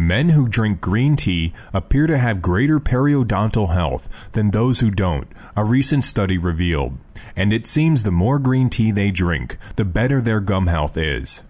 Men who drink green tea appear to have greater periodontal health than those who don't, a recent study revealed. And it seems the more green tea they drink, the better their gum health is.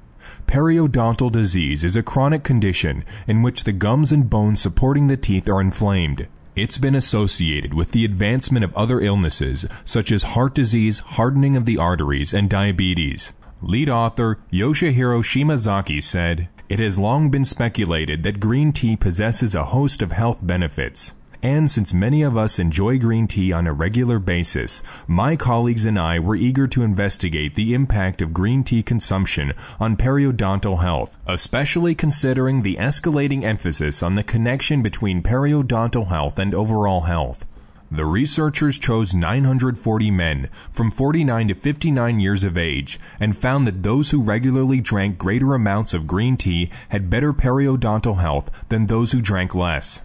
Periodontal disease is a chronic condition in which the gums and bones supporting the teeth are inflamed. It's been associated with the advancement of other illnesses such as heart disease, hardening of the arteries, and diabetes. Lead author Yoshihiro Shimazaki said, It has long been speculated that green tea possesses a host of health benefits. And since many of us enjoy green tea on a regular basis, my colleagues and I were eager to investigate the impact of green tea consumption on periodontal health, especially considering the escalating emphasis on the connection between periodontal health and overall health. The researchers chose 940 men from 49 to 59 years of age and found that those who regularly drank greater amounts of green tea had better periodontal health than those who drank less.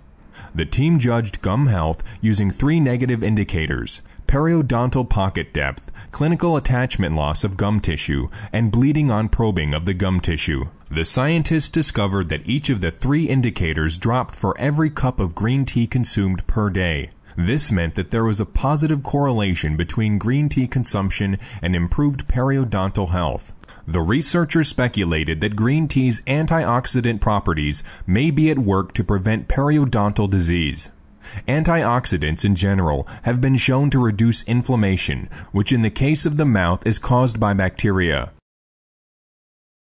The team judged gum health using three negative indicators periodontal pocket depth, clinical attachment loss of gum tissue, and bleeding on probing of the gum tissue. The scientists discovered that each of the three indicators dropped for every cup of green tea consumed per day. This meant that there was a positive correlation between green tea consumption and improved periodontal health. The researchers speculated that green tea's antioxidant properties may be at work to prevent periodontal disease. Antioxidants in general have been shown to reduce inflammation, which in the case of the mouth is caused by bacteria.